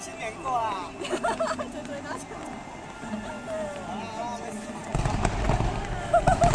新年过啦！哈 对哈哈！